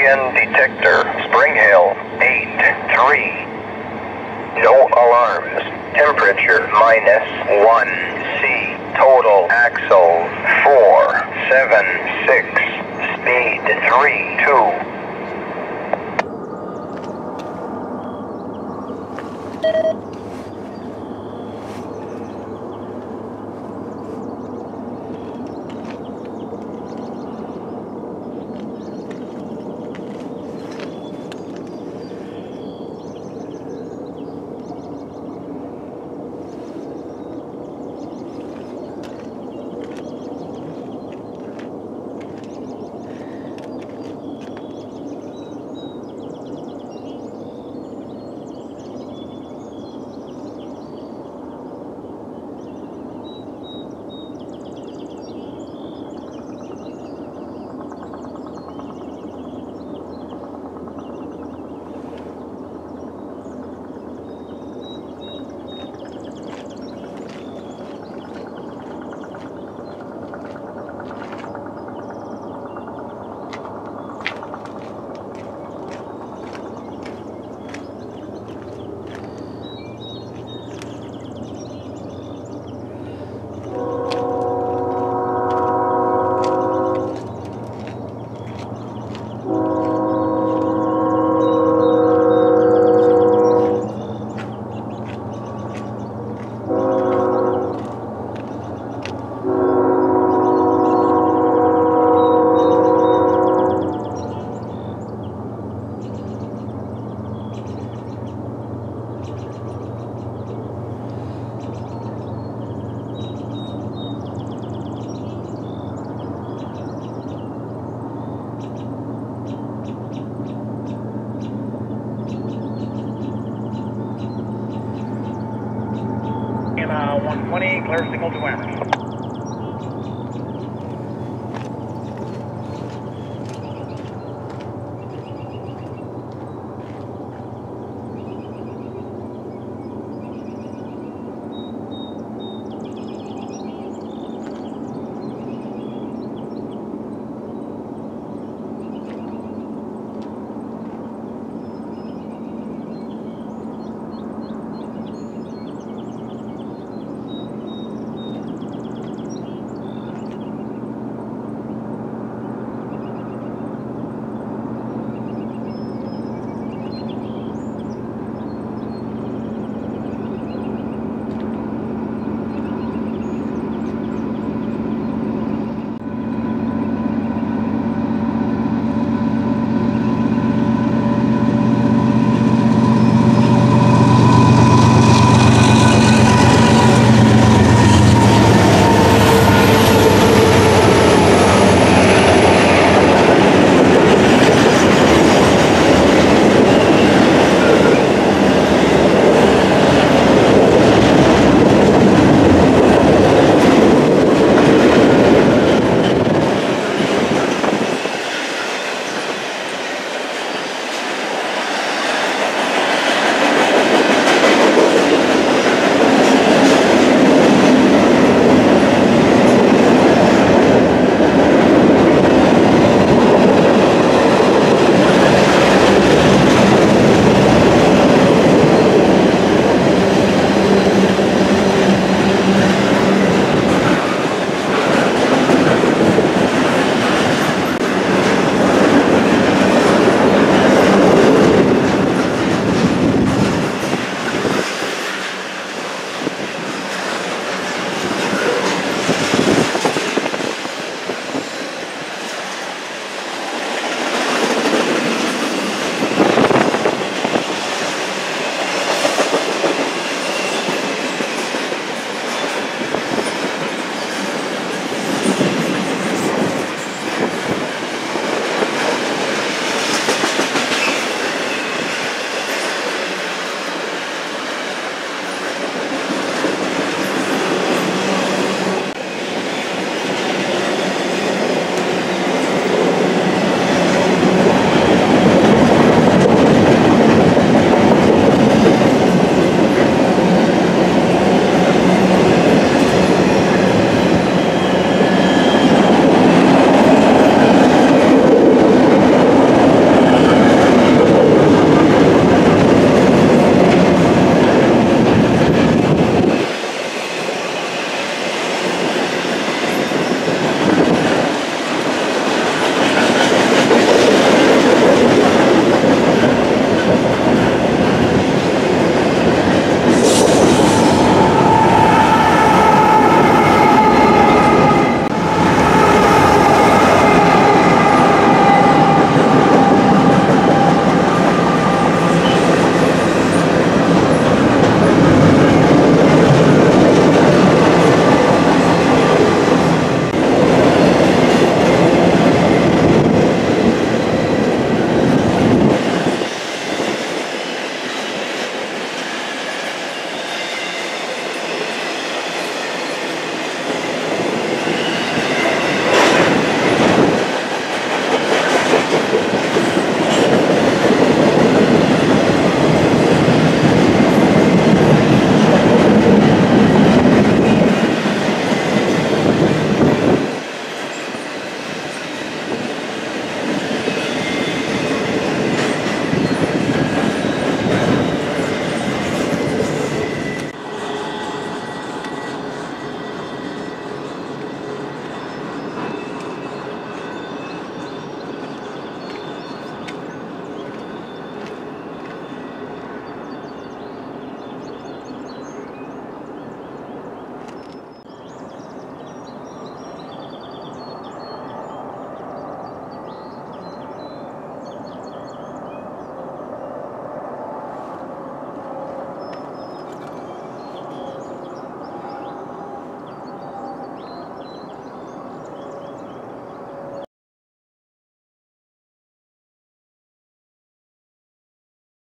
Detector, Springhill, 8-3. No alarms. Temperature, minus 1 C. Total axle, 4, 7, 6. 120, clear signal to Amherst.